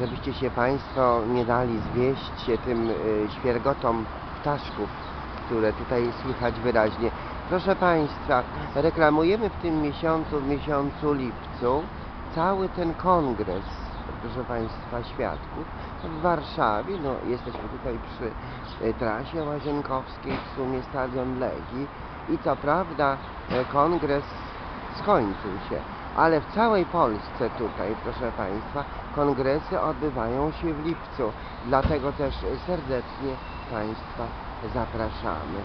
żebyście się Państwo nie dali zwieść się tym y, świergotom ptaszków, które tutaj słychać wyraźnie. Proszę Państwa, reklamujemy w tym miesiącu, w miesiącu lipcu, cały ten kongres, proszę Państwa, świadków w Warszawie. No, jesteśmy tutaj przy y, trasie łazienkowskiej, w sumie stadion Legii i co prawda y, kongres skończył się, ale w całej Polsce tutaj, proszę Państwa, kongresy odbywają się w lipcu, dlatego też serdecznie Państwa zapraszamy.